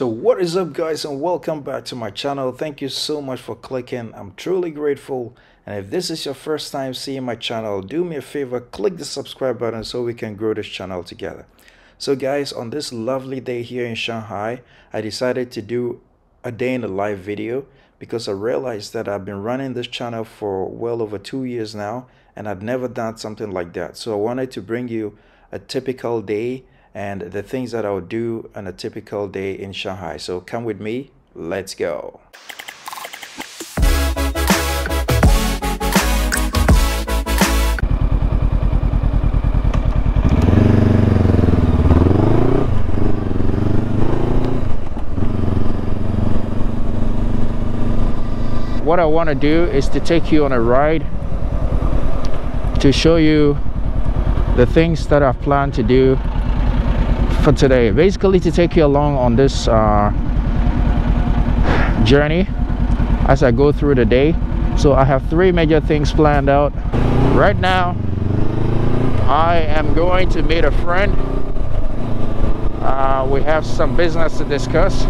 So what is up guys and welcome back to my channel. Thank you so much for clicking. I'm truly grateful. And if this is your first time seeing my channel, do me a favor, click the subscribe button so we can grow this channel together. So guys, on this lovely day here in Shanghai, I decided to do a day in the life video because I realized that I've been running this channel for well over two years now and I'd never done something like that. So I wanted to bring you a typical day and the things that I'll do on a typical day in Shanghai. So come with me, let's go. What I want to do is to take you on a ride to show you the things that I've planned to do for today. Basically to take you along on this uh, journey as I go through the day. So I have three major things planned out. Right now I am going to meet a friend. Uh, we have some business to discuss.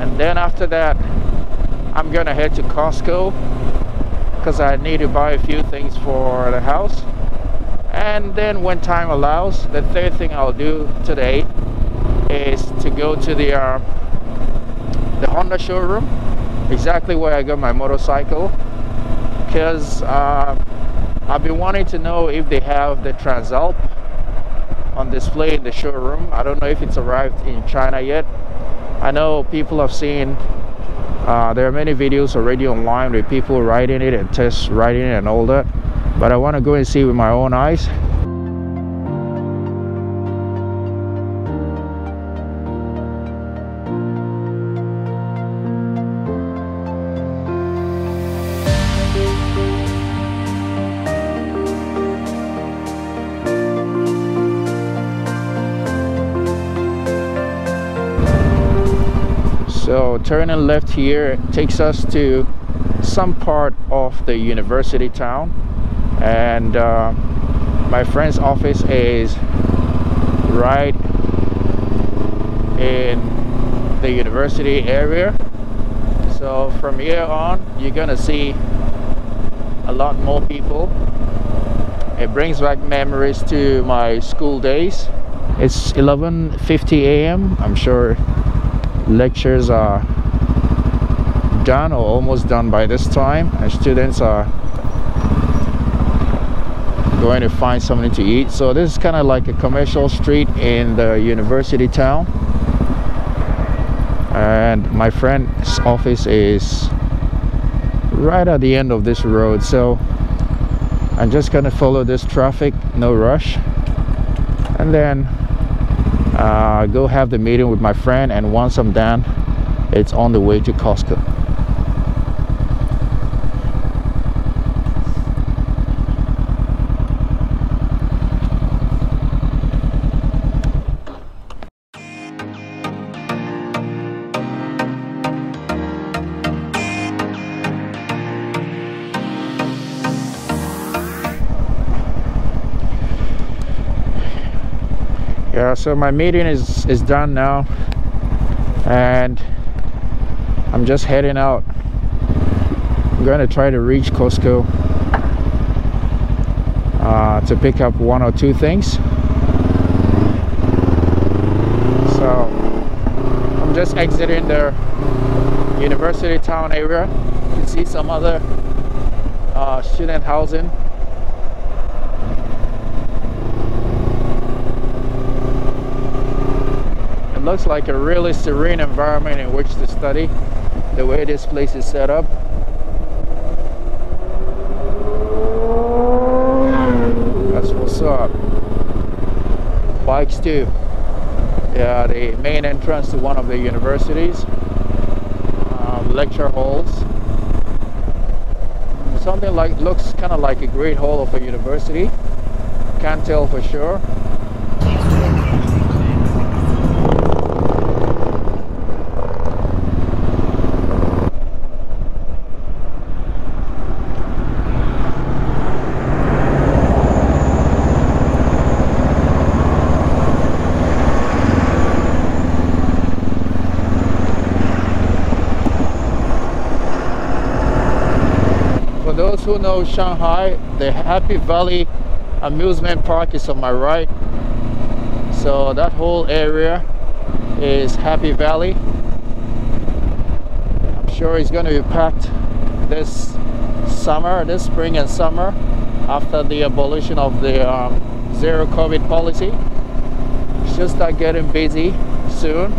And then after that I'm gonna head to Costco because I need to buy a few things for the house and then when time allows the third thing I'll do today is to go to the uh, the Honda showroom exactly where I got my motorcycle because uh, I've been wanting to know if they have the Transalp on display in the showroom. I don't know if it's arrived in China yet. I know people have seen uh, there are many videos already online with people riding it and test riding it and all that but I want to go and see with my own eyes. So turning left here takes us to some part of the university town and uh, my friend's office is right in the university area. So from here on you're gonna see a lot more people. It brings back memories to my school days. It's 11:50 a.m. I'm sure lectures are done or almost done by this time and students are going to find something to eat. So this is kind of like a commercial street in the university town. And my friend's office is right at the end of this road. So I'm just gonna follow this traffic no rush. And then uh, go have the meeting with my friend and once I'm done it's on the way to Costco yeah so my meeting is is done now. And I'm just heading out. I'm gonna try to reach Costco uh, to pick up one or two things. So I'm just exiting the university town area can see some other uh, student housing looks like a really serene environment in which to study, the way this place is set up. That's what's up. Bikes too. Yeah, the main entrance to one of the universities. Um, lecture halls. Something like looks kind of like a great hall of a university. Can't tell for sure. Who know Shanghai, the Happy Valley amusement park is on my right. So that whole area is Happy Valley. I'm sure it's going to be packed this summer, this spring and summer after the abolition of the um, zero COVID policy. Should start getting busy soon.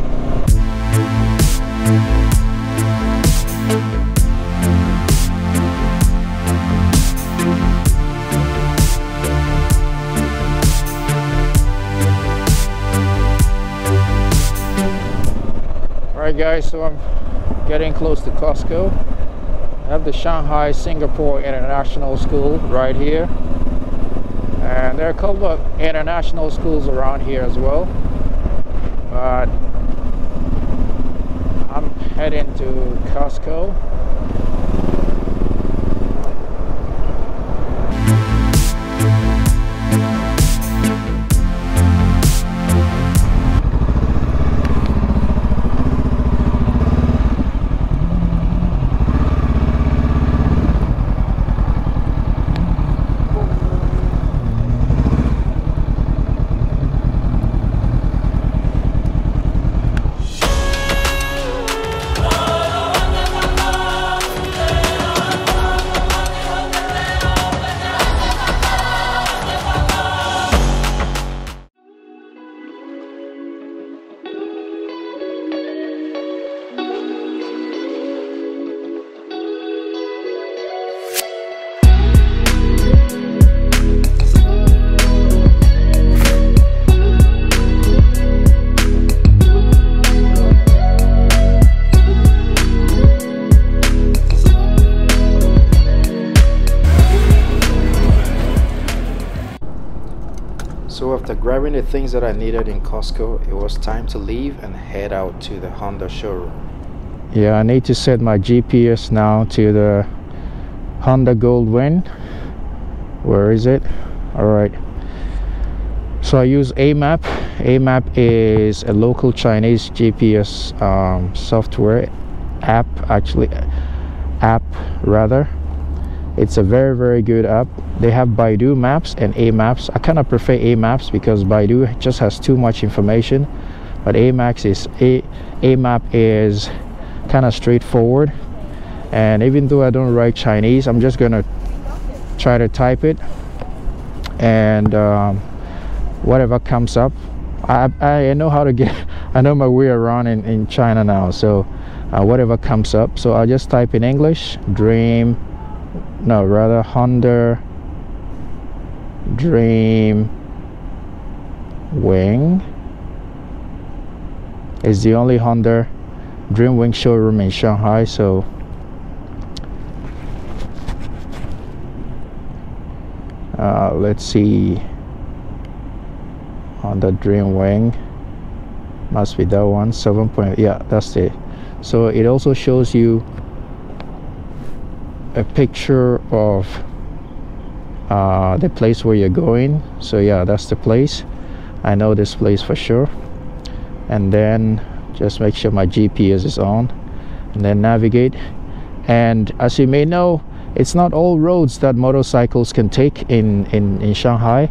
Guys, so I'm getting close to Costco. I have the Shanghai Singapore International School right here. And there are a couple of international schools around here as well. But I'm heading to Costco after grabbing the things that I needed in Costco, it was time to leave and head out to the Honda showroom. Yeah, I need to set my GPS now to the Honda Goldwing. Where is it? All right. So I use AMAP. AMAP is a local Chinese GPS um, software app, actually, app rather it's a very very good app. They have baidu maps and Amaps. I kind of prefer Amaps because baidu just has too much information but a is a Amap is kind of straightforward. And even though i don't write chinese i'm just gonna try to type it. And um, whatever comes up. I, I know how to get i know my way around in, in china now so uh, whatever comes up. So i'll just type in english dream no rather Honda Dream Wing. Is the only Honda Dream Wing showroom in Shanghai so uh, let's see. Honda Dream Wing. Must be that one. 7 point yeah that's it. So it also shows you a picture of uh, the place where you're going. So yeah that's the place. I know this place for sure. And then just make sure my GPS is on. And then navigate. And as you may know it's not all roads that motorcycles can take in in, in Shanghai.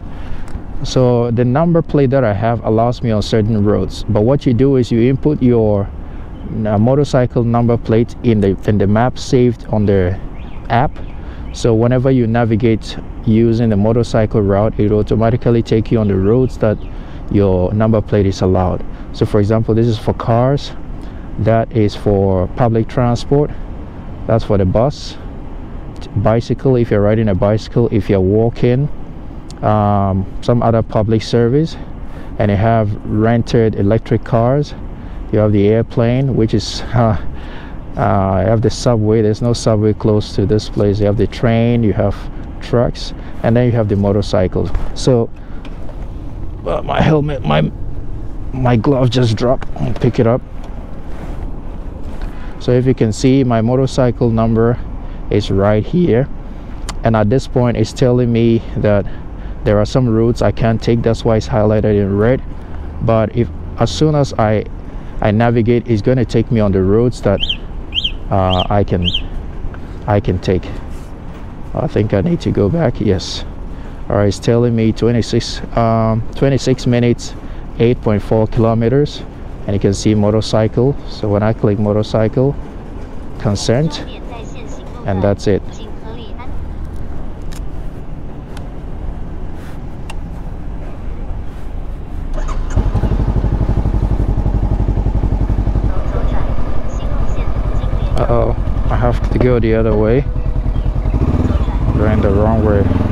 So the number plate that I have allows me on certain roads. But what you do is you input your uh, motorcycle number plate in the in the map saved on the app. So whenever you navigate using the motorcycle route it automatically take you on the roads that your number plate is allowed. So for example this is for cars. That is for public transport. That's for the bus. Bicycle if you're riding a bicycle if you're walking um, some other public service. And you have rented electric cars. You have the airplane which is uh, uh, I have the subway. There's no subway close to this place. You have the train you have trucks and then you have the motorcycles. So uh, my helmet my my glove just dropped. I'll pick it up. So if you can see my motorcycle number is right here. And at this point it's telling me that there are some routes I can't take. That's why it's highlighted in red. But if as soon as I I navigate it's going to take me on the roads that uh, I can I can take. I think I need to go back yes. All right it's telling me 26 um 26 minutes 8.4 kilometers and you can see motorcycle. So when I click motorcycle consent and that's it uh-oh I have to go the other way. Going the wrong way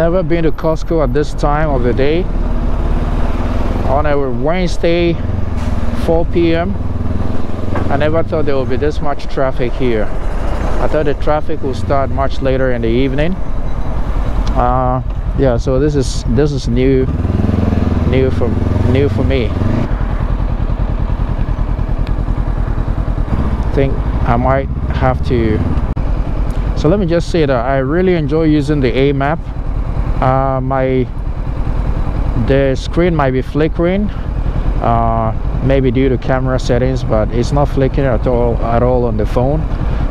never been to Costco at this time of the day. On a Wednesday 4 p.m. I never thought there would be this much traffic here. I thought the traffic will start much later in the evening. Uh, yeah so this is this is new new for new for me. I think I might have to so let me just say that I really enjoy using the Amap uh, my the screen might be flickering uh, maybe due to camera settings but it's not flickering at all at all on the phone.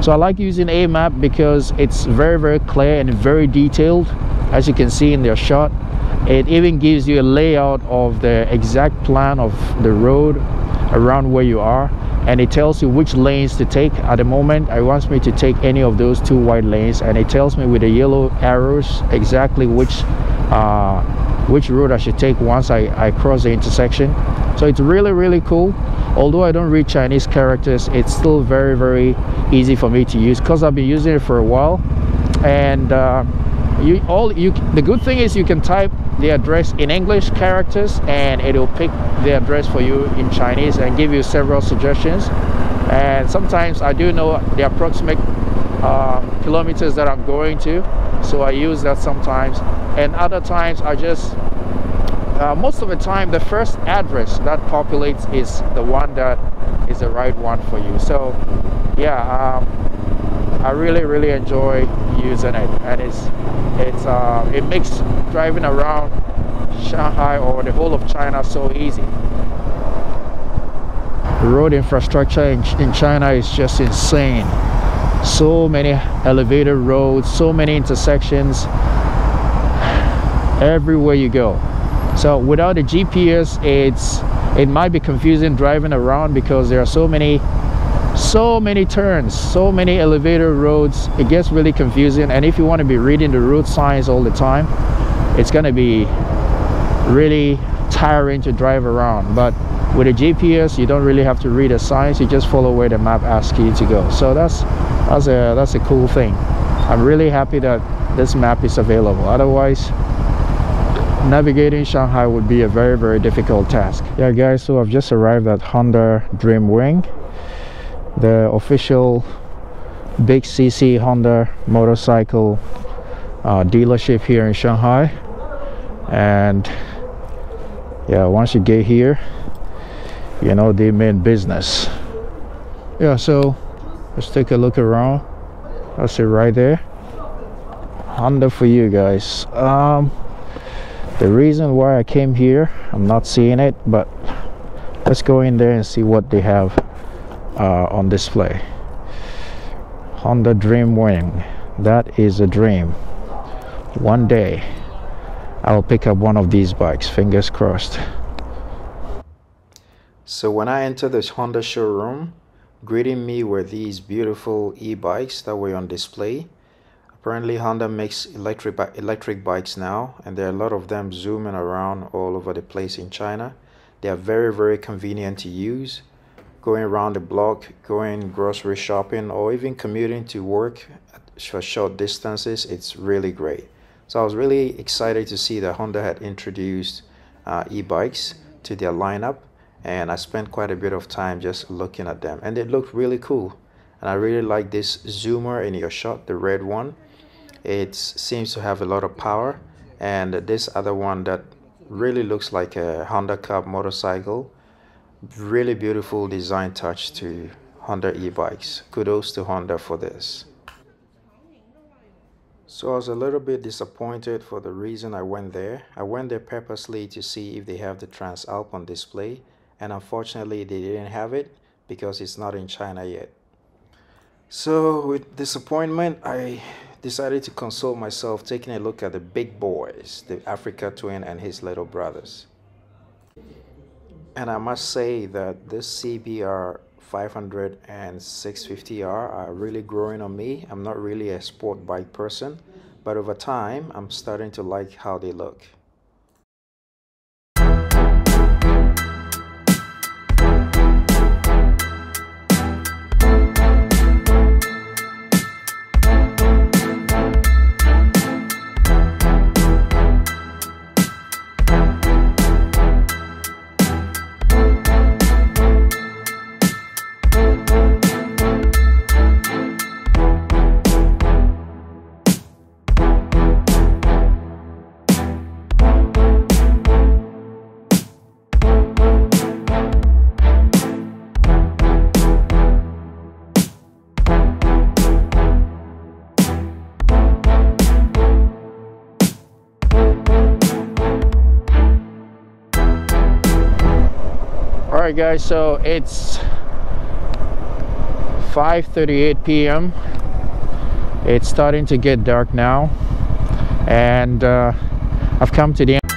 So I like using Amap because it's very very clear and very detailed as you can see in their shot. It even gives you a layout of the exact plan of the road around where you are and it tells you which lanes to take. At the moment it wants me to take any of those two white lanes and it tells me with the yellow arrows exactly which uh, which road I should take once I, I cross the intersection. So it's really really cool. Although I don't read Chinese characters it's still very very easy for me to use because I've been using it for a while. And uh, you all you the good thing is you can type the address in English characters and it'll pick the address for you in Chinese and give you several suggestions. And sometimes I do know the approximate uh, kilometers that I'm going to so I use that sometimes. And other times I just uh, most of the time the first address that populates is the one that is the right one for you. So yeah um, I really really enjoy using it. And it's it's uh, it makes driving around Shanghai or the whole of China so easy. Road infrastructure in, in China is just insane. So many elevated roads so many intersections. Everywhere you go. So without a GPS it's it might be confusing driving around because there are so many so many turns so many elevator roads. It gets really confusing and if you want to be reading the road signs all the time it's going to be really tiring to drive around. But with a GPS you don't really have to read the signs you just follow where the map asks you to go. So that's that's a that's a cool thing. I'm really happy that this map is available. Otherwise navigating Shanghai would be a very very difficult task. Yeah guys so I've just arrived at Honda Dreamwing the official big CC Honda motorcycle uh, dealership here in Shanghai. And yeah once you get here you know they mean business. Yeah so let's take a look around. That's it right there. Honda for you guys. Um the reason why I came here I'm not seeing it but let's go in there and see what they have uh, on display. Honda Dreamwing that is a dream. One day I'll pick up one of these bikes. Fingers crossed. So when I entered this Honda showroom greeting me were these beautiful e-bikes that were on display. Apparently Honda makes electric electric bikes now and there are a lot of them zooming around all over the place in China. They are very very convenient to use going around the block, going grocery shopping, or even commuting to work for short distances, it's really great. So I was really excited to see that Honda had introduced uh, e-bikes to their lineup and I spent quite a bit of time just looking at them and they looked really cool and I really like this zoomer in your shot the red one it seems to have a lot of power and this other one that really looks like a Honda Cub motorcycle really beautiful design touch to Honda e-bikes. Kudos to Honda for this. So I was a little bit disappointed for the reason I went there. I went there purposely to see if they have the Transalp on display and unfortunately they didn't have it because it's not in China yet. So with disappointment I decided to console myself taking a look at the big boys, the Africa Twin and his little brothers. And I must say that this CBR 500 and 650R are really growing on me. I'm not really a sport bike person, but over time, I'm starting to like how they look. Guys so it's 5:38 p.m. it's starting to get dark now and uh, I've come to the end